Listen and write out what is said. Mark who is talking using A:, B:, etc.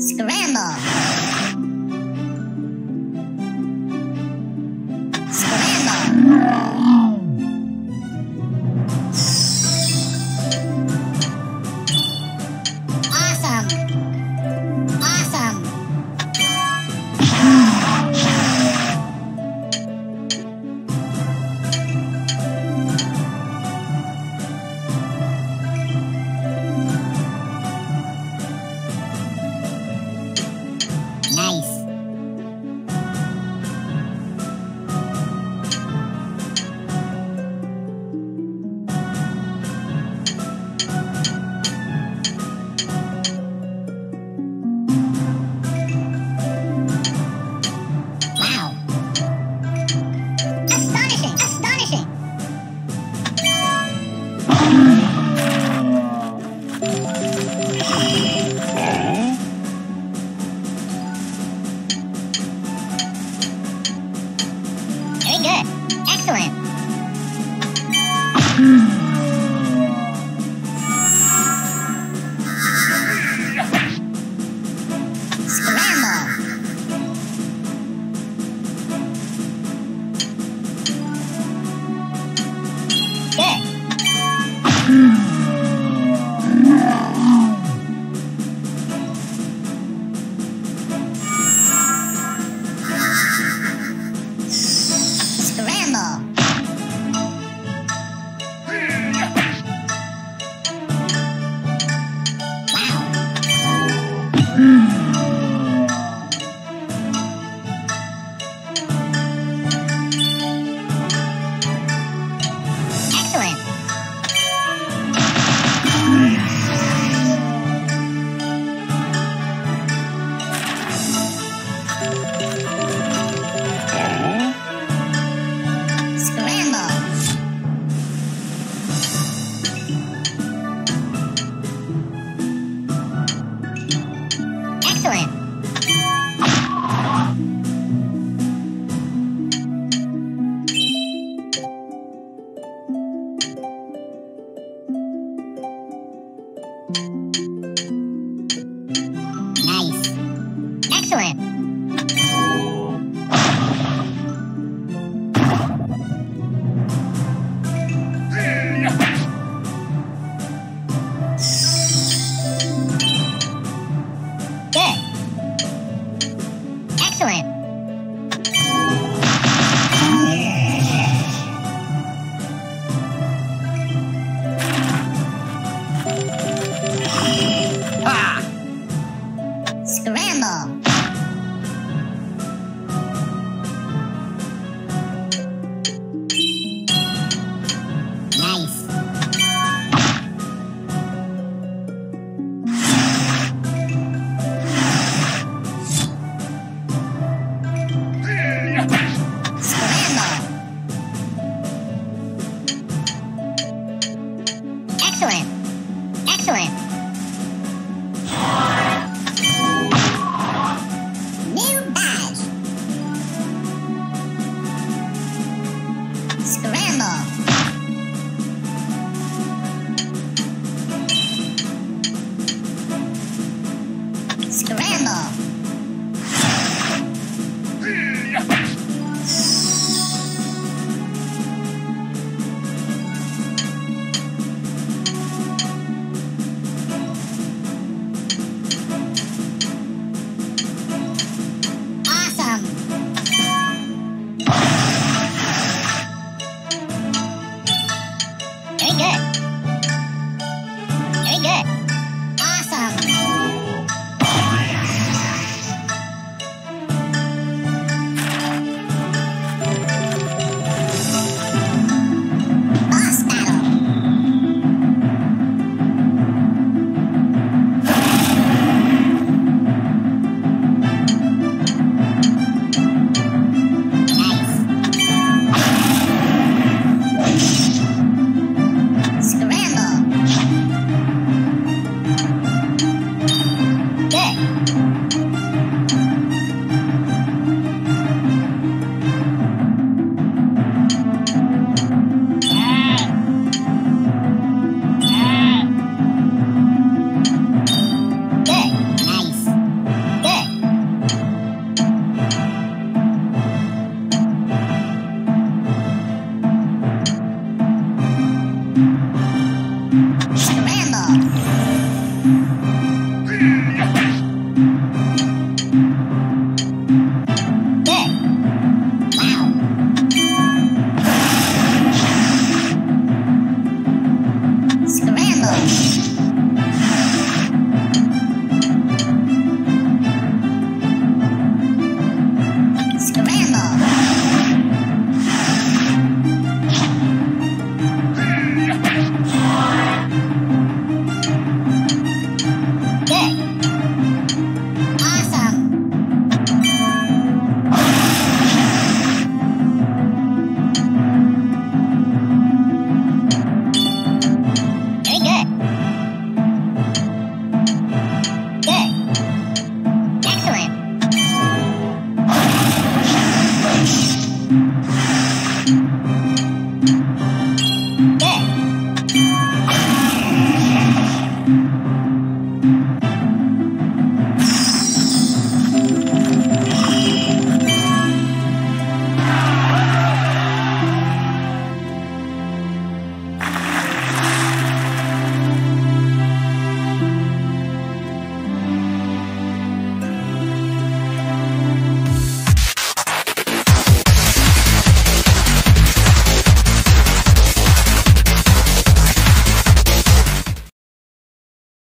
A: Scramble. Excellent. Ah! Scramble.